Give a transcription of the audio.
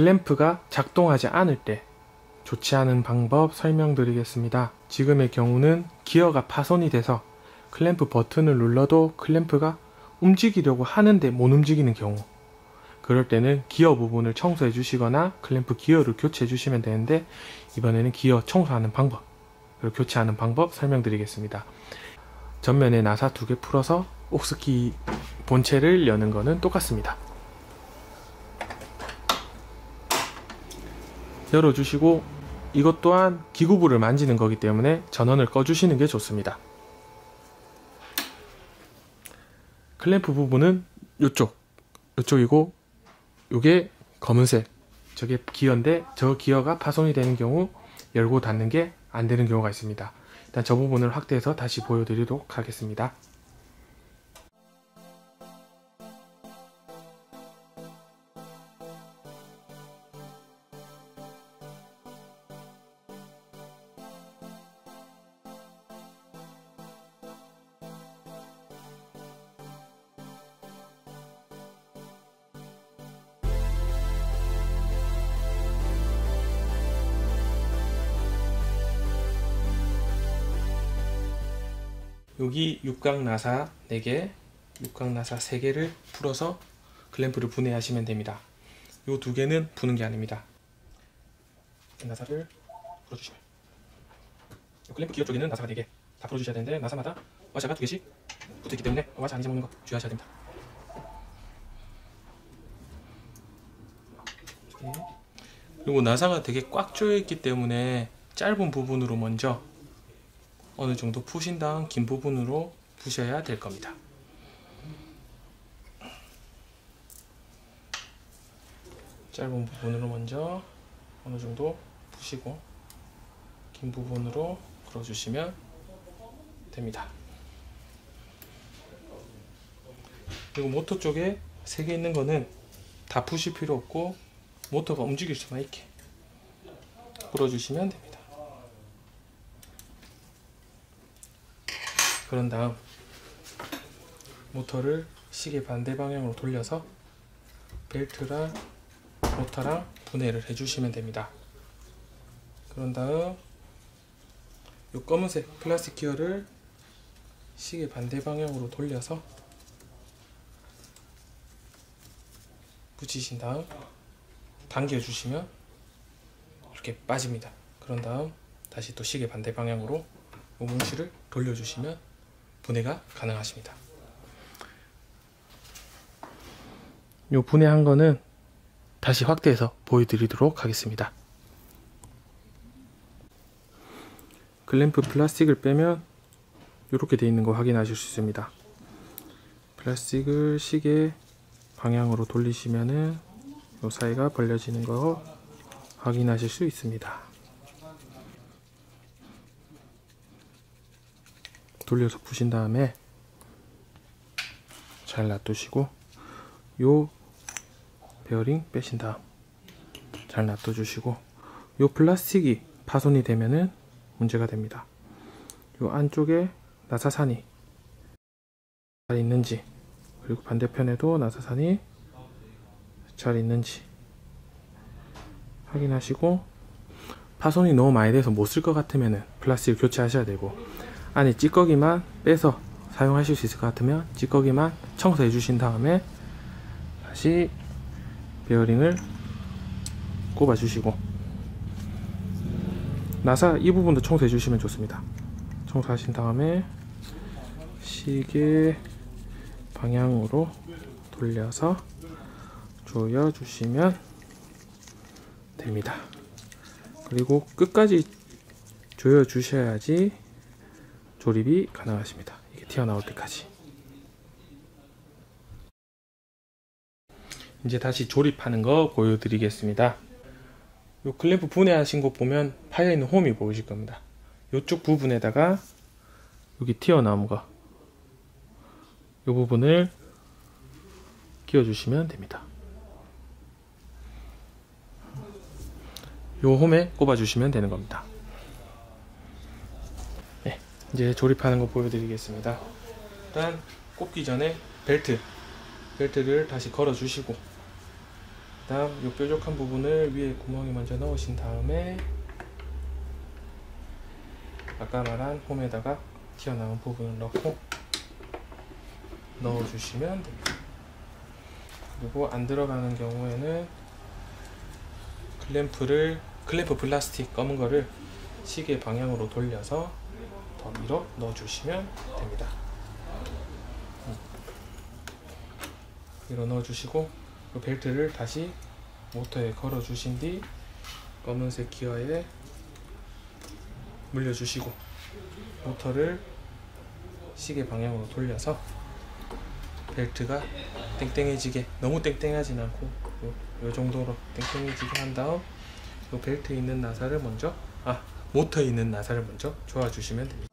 클램프가 작동하지 않을 때 조치하는 방법 설명드리겠습니다. 지금의 경우는 기어가 파손이 돼서 클램프 버튼을 눌러도 클램프가 움직이려고 하는데 못 움직이는 경우 그럴 때는 기어 부분을 청소해 주시거나 클램프 기어를 교체해 주시면 되는데 이번에는 기어 청소하는 방법 그리고 교체하는 방법 설명드리겠습니다. 전면에 나사 두 개 풀어서 옥스키 본체를 여는 거는 똑같습니다. 열어주시고 이것 또한 기구부를 만지는 거기 때문에 전원을 꺼주시는 게 좋습니다. 클램프 부분은 이쪽, 이쪽이고 이게 검은색, 저게 기어인데 저 기어가 파손이 되는 경우 열고 닫는 게 안 되는 경우가 있습니다. 일단 저 부분을 확대해서 다시 보여드리도록 하겠습니다. 여기 육각 나사 4개, 육각 나사 3개를 풀어서 클램프를 분해하시면 됩니다. 이 두 개는 부는 게 아닙니다. 나사를 풀어주시면 클램프 기어 쪽에는 나사가 4개 다 풀어주셔야 되는데 나사마다 와샤가 두 개씩 붙어있기 때문에 와샤 안 잊어먹는 거 주의하셔야 됩니다. 그리고 나사가 되게 꽉 조여있기 때문에 짧은 부분으로 먼저 어느 정도 푸신 다음 긴 부분으로 푸셔야 될 겁니다. 짧은 부분으로 먼저 어느 정도 푸시고 긴 부분으로 풀어주시면 됩니다. 그리고 모터 쪽에 세 개 있는 거는 다 푸실 필요 없고 모터가 움직일 수만 있게 풀어주시면 됩니다. 그런 다음 모터를 시계 반대 방향으로 돌려서 벨트랑 모터랑 분해를 해주시면 됩니다. 그런 다음 이 검은색 플라스틱 기어를 시계 반대 방향으로 돌려서 붙이신 다음 당겨주시면 이렇게 빠집니다. 그런 다음 다시 또 시계 반대 방향으로 문실을 돌려주시면 분해가 가능하십니다. 요 분해한 거는 다시 확대해서 보여드리도록 하겠습니다. 글램프 플라스틱을 빼면 이렇게 되어 있는 거 확인하실 수 있습니다. 플라스틱을 시계 방향으로 돌리시면은 요 사이가 벌려지는 거 확인하실 수 있습니다. 돌려서 푸신 다음에 잘 놔두시고 요 베어링 빼신 다음 잘 놔둬 주시고 요 플라스틱이 파손이 되면은 문제가 됩니다. 요 안쪽에 나사산이 잘 있는지 그리고 반대편에도 나사산이 잘 있는지 확인하시고 파손이 너무 많이 돼서 못 쓸 것 같으면 플라스틱을 교체하셔야 되고 안에 찌꺼기만 빼서 사용하실 수 있을 것 같으면 찌꺼기만 청소해 주신 다음에 다시 베어링을 꼽아 주시고 나사 이 부분도 청소해 주시면 좋습니다. 청소하신 다음에 시계 방향으로 돌려서 조여 주시면 됩니다. 그리고 끝까지 조여 주셔야지 조립이 가능하십니다. 이게 튀어나올 때까지. 이제 다시 조립하는 거 보여드리겠습니다. 요 클램프 분해하신 거 보면 파여있는 홈이 보이실 겁니다. 이쪽 부분에다가 여기 튀어나온 거, 이 부분을 끼워주시면 됩니다. 요 홈에 꼽아주시면 되는 겁니다. 이제 조립하는 거 보여드리겠습니다. 일단 꼽기 전에 벨트 벨트를 다시 걸어 주시고 다음 이 뾰족한 부분을 위에 구멍에 먼저 넣으신 다음에 아까 말한 홈에다가 튀어나온 부분을 넣고 넣어주시면 됩니다. 그리고 안 들어가는 경우에는 클램프를 클램프 플라스틱 검은 거를 시계 방향으로 돌려서 더 밀어 넣어주시면 됩니다. 음. 밀어 넣어주시고 그 벨트를 다시 모터에 걸어주신 뒤 검은색 기어에 물려주시고 모터를 시계 방향으로 돌려서 벨트가 땡땡해지게 너무 땡땡하진 않고 요, 요 정도로 땡땡해지게 한 다음 요 벨트에 있는 나사를 먼저 아 모터에 있는 나사를 먼저 조아주시면 됩니다.